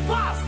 Stay!